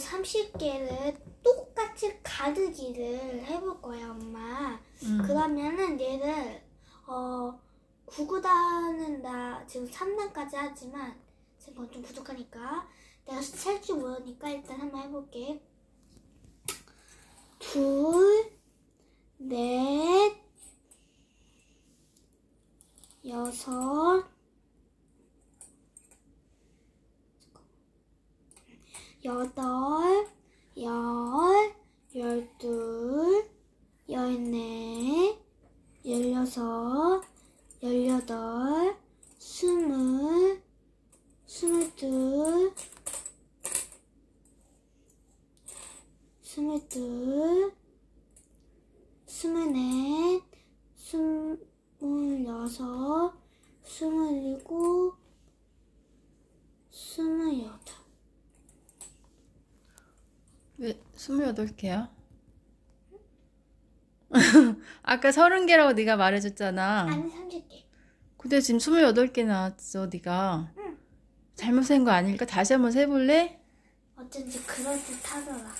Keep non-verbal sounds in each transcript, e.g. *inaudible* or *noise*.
30개를 똑같이 가르기를 해볼 거야, 엄마. 음. 그러면은 얘를 어 구구단은 나 지금 3단까지 하지만 지금 그건 좀 부족하니까 내가 셀 줄 모르니까 일단 한번 해볼게. 둘, 넷, 여섯, 여덟, 열, 열둘, 열넷, 열여섯, 열여덟, 스물, 스물둘, 스물둘, 스물넷, 스물여섯, 스물일곱, 스물여덟. 왜 28개야? *laughs* 아까 30개라고 네가 말해줬잖아. 아니 30개. 근데 지금 28개 나왔어, 네가. 응. 잘못 센 거 아닐까? 다시 한번 세볼래? 어쩐지 그럴 듯 하더라.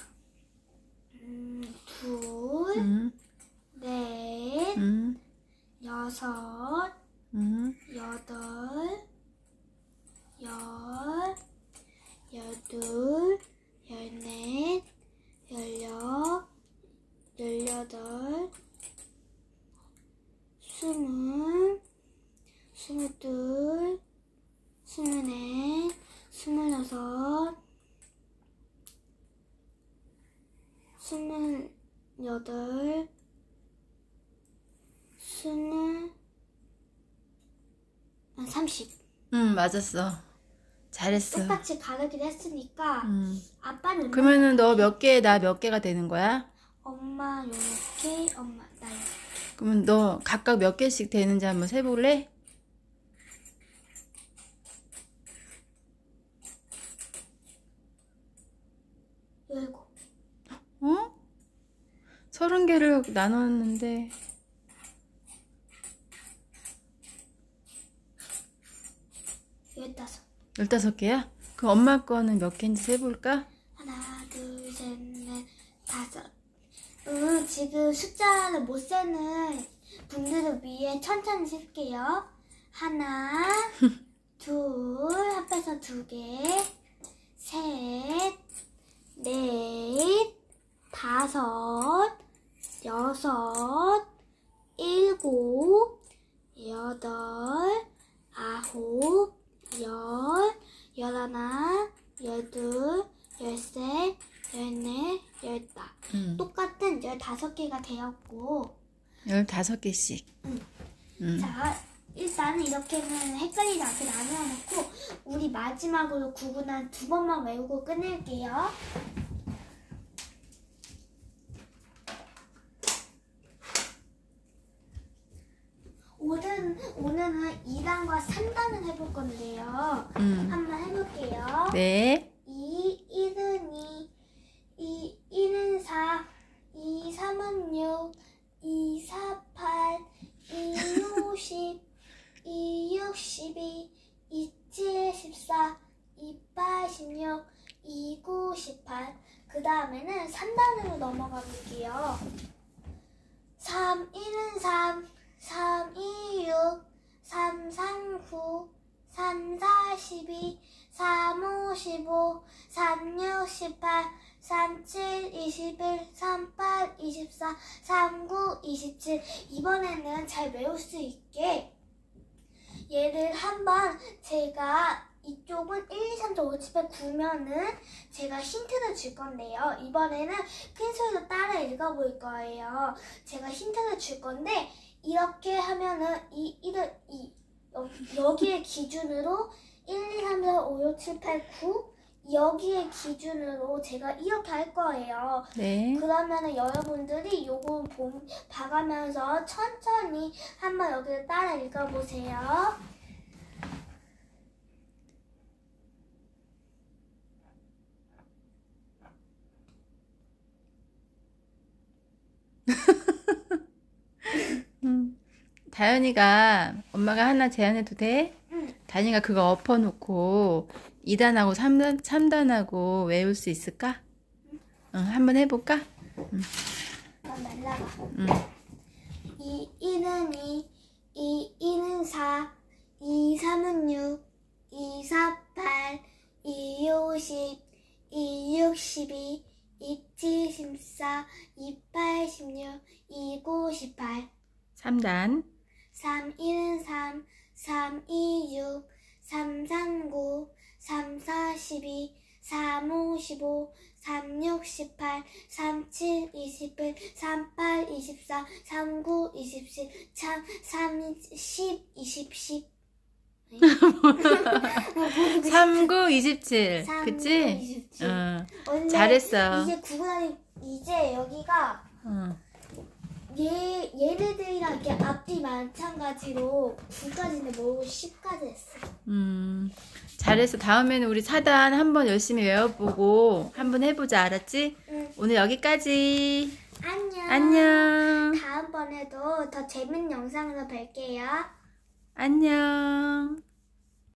음, 둘, 응, 넷, 응, 여섯, 응. 여덟, 열, 열둘, 열넷, 열여, 열 여덟, 스물, 스물둘, 스물넷, 스물여섯, 스물여덟, 스물, 아, 삼십. 응, 맞았어. 잘했어. 똑같이 가르기를 했으니까 응. 아빠는 그러면은 너 몇 개, 나 몇 개가 되는 거야? 엄마 요렇게 엄마 나 요렇게 그러면 너 각각 몇 개씩 되는지 한번 세볼래? 열고 어? 서른 개를 나눴는데 열다섯 열다섯 개야? 그럼 엄마 거는 몇 개인지 세볼까? 하나 둘 셋 넷 다섯 음 지금 숫자를 못 세는 분들을 위해 천천히 셀게요. 하나 *laughs* 둘 합해서 두 개 셋 넷 다섯 여섯 일곱 여덟 아홉 15개가 되었고 15개씩 응. 음. 자 일단 이렇게는 헷갈리지 않게 나눠놓고 우리 마지막으로 구분한 두 번만 외우고 끝낼게요 오늘, 오늘은 2단과 3단을 해볼 건데요 음. 한번 해볼게요 네 넘어가 볼게요. 3, 1은 3, 3, 2, 6, 3, 3, 9, 3, 4, 12, 3, 5, 15, 3, 6, 18, 3, 7, 21, 3, 8, 24, 3, 9, 27. 이번에는 잘 외울 수 있게 얘를 한번 제가 이쪽은 1, 2, 3, 4, 5, 7, 8, 9면은 제가 힌트를 줄 건데요. 이번에는 큰 소리로 따라 읽어볼 거예요. 제가 힌트를 줄 건데 이렇게 하면은 이, 이를, 이, 여- 여기에 기준으로 1, 2, 3, 4, 5, 6, 7, 8, 9 여기에 기준으로 제가 이렇게 할 거예요. 네. 그러면은 여러분들이 요거 보, 봐가면서 천천히 한번 여기를 따라 읽어보세요. 응. 다현이가 엄마가 하나 제안해도 돼? 응. 다현이가 그거 엎어놓고 2단하고 3단, 3단하고 외울 수 있을까? 응, 한번 해볼까? 그럼 날라가. 응. 이, 이는 이, 이, 이는 사, 이, 삼은 육, 이, 사, 팔, 이, 오십, 이, 육십이, 이, 칠십사, 이, 팔십육, 이, 구십팔. 3단. 3, 1은 3, 3, 2, 6, 3, 3, 9, 3, 4, 12, 3, 5, 15, 3, 6, 18, 3, 7, 21, 3, 8, 24, 3, 9, 27, 3, 3, 10, 20, 10. 39, 27. 3, 그치? 27. 응. 원래 잘했어. 이제 구구단이 이제 여기가 응. 얘 얘네들이랑 이렇게 앞뒤 마찬가지로 9까지인데 모르고 10까지 했어. 음. 잘했어. 다음에는 우리 4단 한번 열심히 외워보고 한번 해보자. 알았지? 응. 오늘 여기까지. 안녕. 안녕. 다음번에도 더 재밌는 영상으로 뵐게요. 안녕.